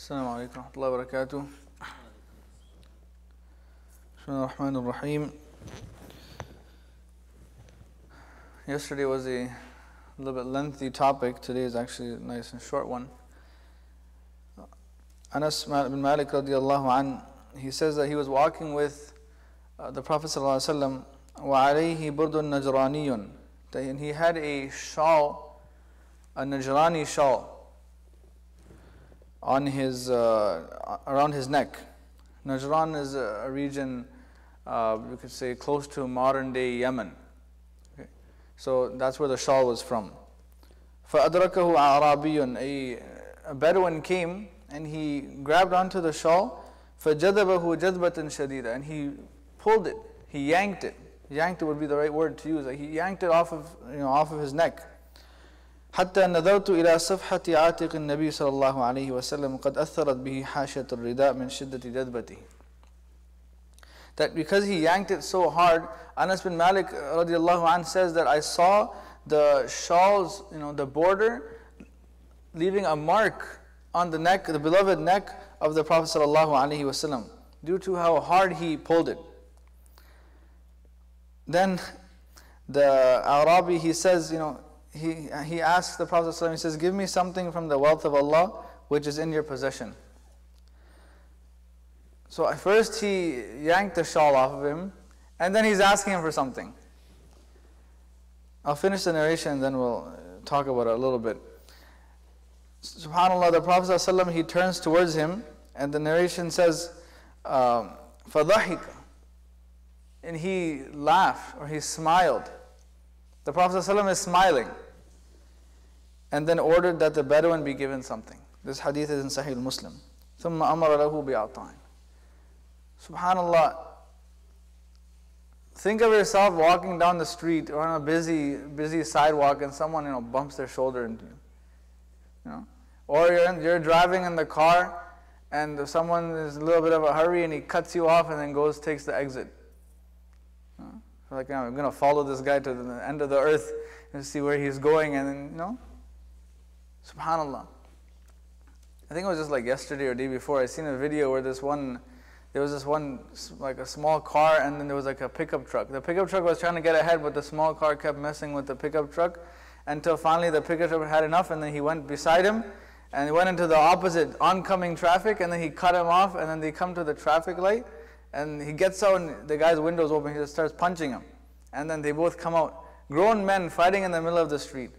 السلام عليكم ورحمة الله وبركاته بسم الله الرحمن الرحيم Yesterday was a little bit lengthy topic. Today is actually a nice and short one. Anas bin Malik radiallahu an, he says that he was walking with uh, the Prophet sallallahu alaihi wasallam وَعَلَيْهِ بُرْدٌ نَجْرَانِيٌّ and he had a shawl, a Najrani shawl on his, uh, around his neck. Najran is a, a region, uh, you could say, close to modern day Yemen. Okay. So that's where the shawl was from. فَأَدْرَكَهُ أَعْرَابِيٌّ a, a Bedouin came and he grabbed onto the shawl فَجَذَبَهُ جَذْبَةً شَدِيدًا and he pulled it, he yanked it. Yanked it would be the right word to use. Like he yanked it off of, you know, off of his neck. حتى نظرت إلى صفحة عاتق النبي صلى الله عليه وسلم قد أثرت به حاشية الرداء من شدة جذبته. That because he yanked it so hard, Anas bin Malik radiallahu anh says that I saw the shawls, you know, the border leaving a mark on the neck, the beloved neck of the Prophet sallallahu alaihi wasallam, due to how hard he pulled it. Then the Arabi, he says, you know, he, he asks the Prophet ﷺ, he says, give me something from the wealth of Allah which is in your possession. So at first he yanked the shawl off of him and then he's asking him for something. I'll finish the narration and then we'll talk about it a little bit. SubhanAllah, the Prophet ﷺ, he turns towards him and the narration says, um, فَضَحِكَ and he laughed or he smiled. The Prophet ﷺ is smiling and then ordered that the Bedouin be given something. This hadith is in Sahih Muslim. ثم أمر له بعطاء. Subhanallah. Think of yourself walking down the street or on a busy, busy sidewalk and someone you know bumps their shoulder into you. You know? Or you're, in, you're driving in the car and someone is in a little bit of a hurry and he cuts you off and then goes, takes the exit. Like, I'm going to follow this guy to the end of the earth and see where he's going. And then, you know, subhanAllah. I think it was just like yesterday or day before. I seen a video where this one, there was this one, like a small car, and then there was like a pickup truck. The pickup truck was trying to get ahead, but the small car kept messing with the pickup truck until finally the pickup truck had enough, and then he went beside him and he went into the opposite oncoming traffic, and then he cut him off, and then they come to the traffic light. And he gets out and the guy's window's open, he just starts punching him. And then they both come out. Grown men fighting in the middle of the street.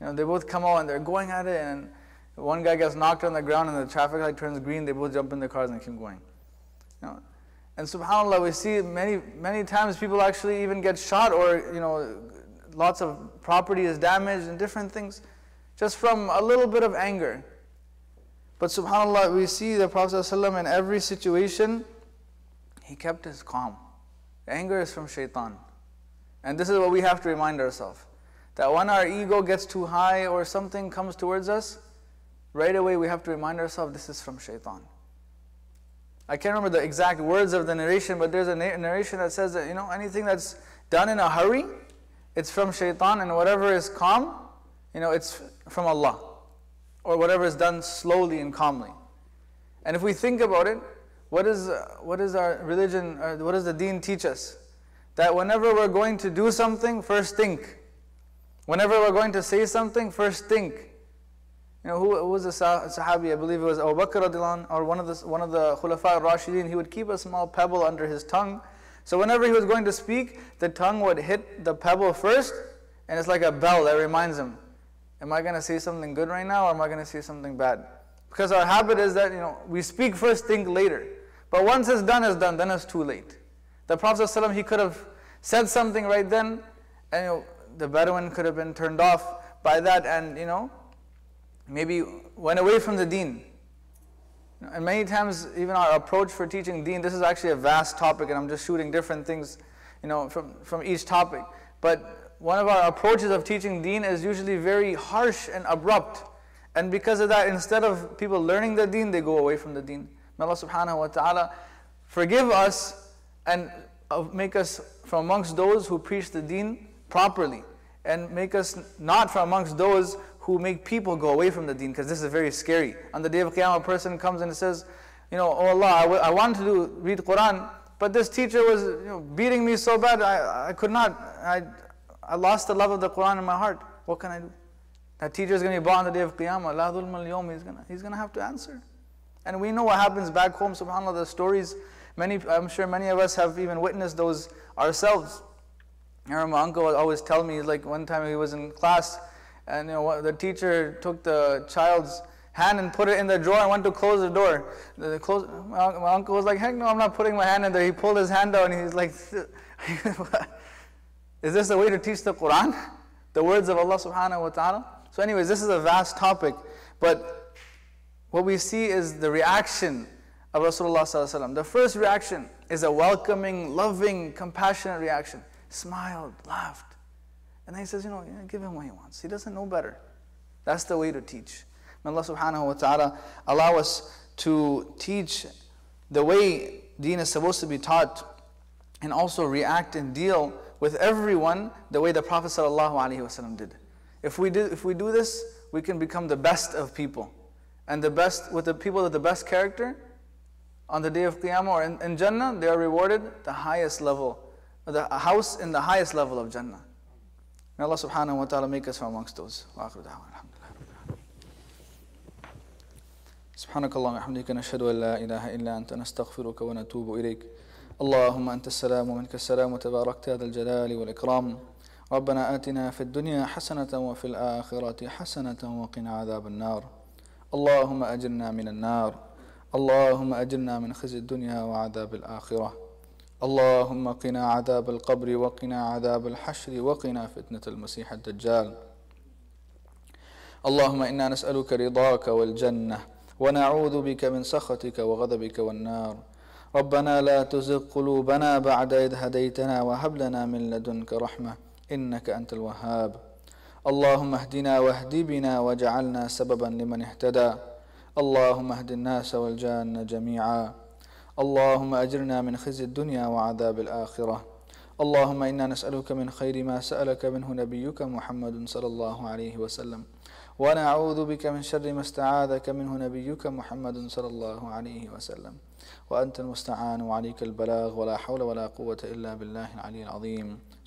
You know, they both come out and they're going at it and one guy gets knocked on the ground and the traffic light turns green, they both jump in their cars and keep going. You know, and subhanAllah, we see many, many times people actually even get shot or, you know, lots of property is damaged and different things just from a little bit of anger. But subhanAllah, we see the Prophet ﷺ in every situation, he kept his calm. Anger is from shaitan. And this is what we have to remind ourselves. That when our ego gets too high or something comes towards us, right away we have to remind ourselves this is from shaitan. I can't remember the exact words of the narration, but there's a narration that says that, you know, anything that's done in a hurry, it's from shaitan, and whatever is calm, you know, it's from Allah. Or whatever is done slowly and calmly. And if we think about it, what is, uh, what is our religion, or what does the deen teach us? That whenever we're going to do something, first think. Whenever we're going to say something, first think. You know, who, who was a Sahabi? I believe it was Abu Bakr or one of the, one of the Khulafa al-Rashidin. He would keep a small pebble under his tongue. So whenever he was going to speak, the tongue would hit the pebble first, and it's like a bell that reminds him, am I going to say something good right now, or am I going to say something bad? Because our habit is that, you know, we speak first, think later. But once it's done, it's done, then it's too late. The Prophet ﷺ, he could have said something right then, and you know, the Bedouin could have been turned off by that and, you know, maybe went away from the deen. And many times, even our approach for teaching deen, this is actually a vast topic, and I'm just shooting different things, you know, from, from each topic. But one of our approaches of teaching deen is usually very harsh and abrupt. And because of that, instead of people learning the deen, they go away from the deen. May Allah subhanahu wa ta'ala forgive us and uh, make us from amongst those who preach the deen properly and make us not from amongst those who make people go away from the deen because this is very scary. On the day of Qiyamah, a person comes and says, you know, oh Allah, I, wanted to read Quran, but this teacher was you know, beating me so bad, I, I could not. I, I lost the love of the Quran in my heart. What can I do? That teacher is going to be brought on the day of Qiyamah. He's going to he's going to have to answer. And we know what happens back home, subhanAllah, the stories, many, I'm sure many of us have even witnessed those ourselves. I remember my uncle would always tell me, like one time he was in class, and you know, the teacher took the child's hand and put it in the drawer and went to close the door. The close, my, my uncle was like, heck no, I'm not putting my hand in there. He pulled his hand out and he's like, is this the way to teach the Quran? The words of Allah subhanahu wa ta'ala? So anyways, this is a vast topic, but what we see is the reaction of Rasulullah. The first reaction is a welcoming, loving, compassionate reaction. Smiled, laughed. And then he says, you know, give him what he wants. He doesn't know better. That's the way to teach. May Allah subhanahu wa ta'ala allow us to teach the way deen is supposed to be taught and also react and deal with everyone the way the Prophet sallallahu alaihi wasallam did. If we, do, if we do this, we can become the best of people. And the best, with the people with the best character, on the day of Qiyamah or in, in Jannah, they are rewarded the highest level, the house in the highest level of Jannah. May Allah subhanahu wa ta'ala make us from amongst those. سبحانك اللهم وبحمدك نشهد ان لا اله الا انت نستغفرك ونتوب اليك اللهم انت السلام ومنك السلام وتباركت هذا الجلال والاكرام ربنا اتنا في الدنيا حسنه وفي الاخره حسنه وقنا عذاب النار اللهم أجرنا من النار. اللهم أجرنا من خزي الدنيا وعذاب الآخرة. اللهم قنا عذاب القبر وقنا عذاب الحشر وقنا فتنة المسيح الدجال. اللهم إنا نسألك رضاك والجنة ونعوذ بك من سخطك وغضبك والنار. ربنا لا تزغ قلوبنا بعد إذ هديتنا وهب لنا من لدنك رحمة إنك أنت الوهاب. اللهم اهدنا واهد بنا واجعلنا سببا لمن اهتدى. اللهم اهد الناس والجان جميعا. اللهم أجرنا من خزي الدنيا وعذاب الآخرة. اللهم إنا نسألك من خير ما سألك منه نبيك محمد صلى الله عليه وسلم. ونعوذ بك من شر ما استعاذك منه نبيك محمد صلى الله عليه وسلم. وأنت المستعان وعليك البلاغ. ولا حول ولا قوة إلا بالله العلي العظيم.